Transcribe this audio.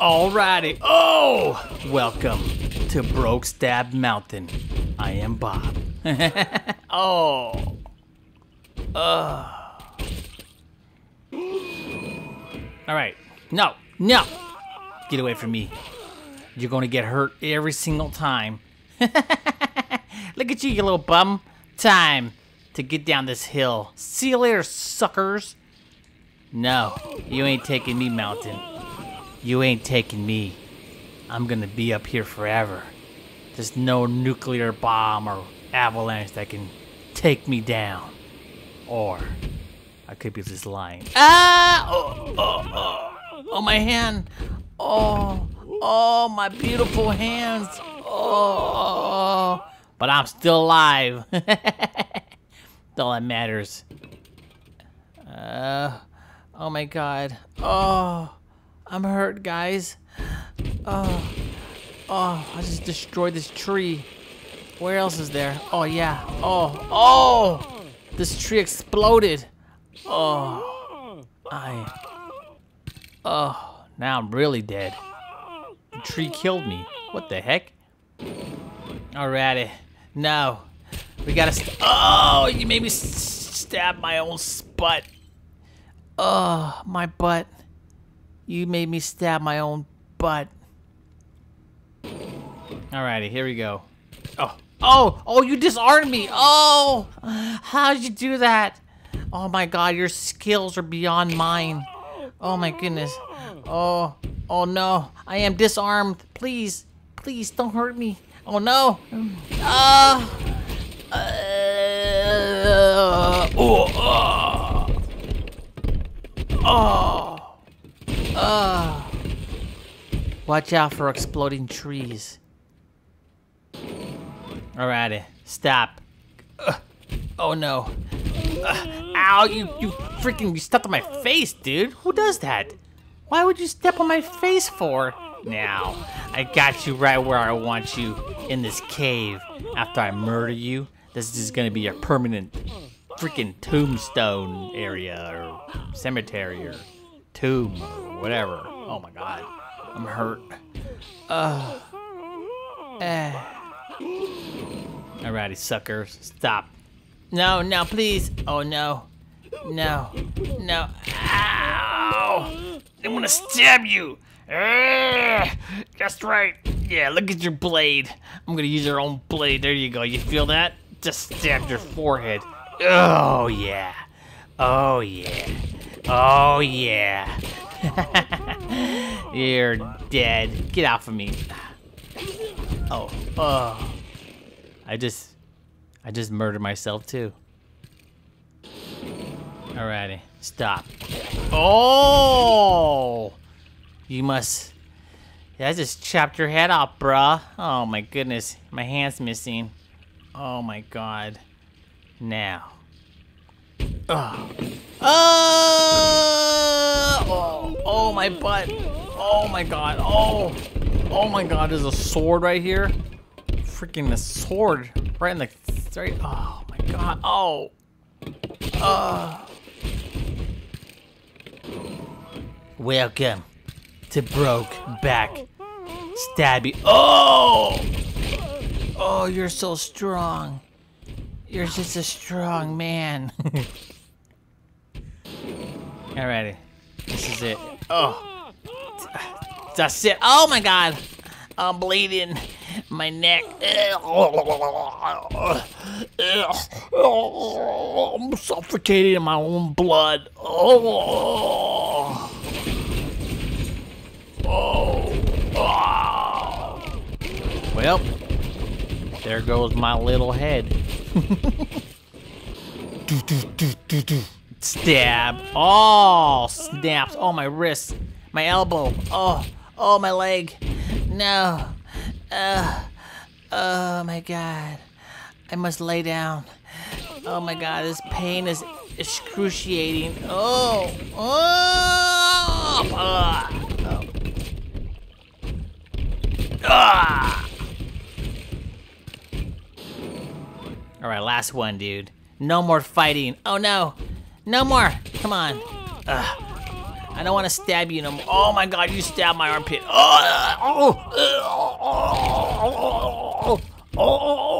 Alrighty. Oh, welcome to Broke Stab Mountain. I am Bob. oh. Uh. All right. No, no. Get away from me. You're gonna get hurt every single time. Look at you, you little bum. Time to get down this hill. See you later, suckers. No, you ain't taking me, Mountain. You ain't taking me. I'm gonna be up here forever. There's no nuclear bomb or avalanche that can take me down. Or I could be just lying. Ah! Oh, oh, oh, oh my hand. Oh, oh, my beautiful hands. Oh, but I'm still alive. That's all that matters. Uh, oh my god. Oh, I'm hurt, guys. Oh, oh, I just destroyed this tree. Where else is there? Oh, yeah. Oh, oh, this tree exploded. Oh, I, oh, now I'm really dead. The tree killed me. What the heck? Alrighty. No. We gotta. Oh, you made me stab my own butt. Oh, my butt. You made me stab my own butt. Alrighty, here we go. Oh, oh, oh, you disarmed me. Oh, how'd you do that? Oh my god, your skills are beyond mine. Oh my goodness. Oh, oh no, I am disarmed. Please, please don't hurt me. Oh no. Ah. Uh, uh, oh, oh. Oh. Oh. Watch out for exploding trees. Alrighty, stop. Ugh. Oh no. Ugh. Ow, you, you freaking, you stepped on my face, dude. Who does that? Why would you step on my face for? Now, I got you right where I want you, in this cave. After I murder you, this is gonna be a permanent freaking tombstone area, or cemetery, or tomb, whatever. Oh my god, I'm hurt. Ugh. Eh. Alrighty, suckers, stop. No, no, please. Oh no. No. No. Ow! I'm gonna stab you. Ugh. That's right. Yeah, look at your blade. I'm gonna use your own blade. There you go. You feel that? Just stab your forehead. Oh yeah. Oh yeah. Oh yeah. You're dead. Get off of me. Oh. Oh. I just, I just murdered myself too. Alrighty, stop. Oh! You must, I just chopped your head off, bruh. Oh my goodness, my hand's missing. Oh my god. Now. Oh. Oh! My butt. Oh my god. Oh. Oh my god, there's a sword right here freaking the sword right in the right. Oh my god. Oh. Uh. Welcome to Broke Back Stabby. Oh. Oh, you're so strong. You're just a strong man. Alrighty. This is it. Oh. That's it. Oh my god. I'm bleeding my neck. I'm suffocating in my own blood. Oh. Oh. oh. Well, there goes my little head. Stab. Oh, snaps. Oh, my wrist. My elbow. Oh, oh, my leg. No. Uh, oh my god. I must lay down. Oh my god, this pain is excruciating. Oh! Oh! Oh. Ah! Alright, last one, dude. No more fighting. Oh no! No more. Come on. Ugh. I don't want to stab you no more. Oh my god, you stabbed my armpit. Oh, oh, oh, oh, oh, oh, oh, oh.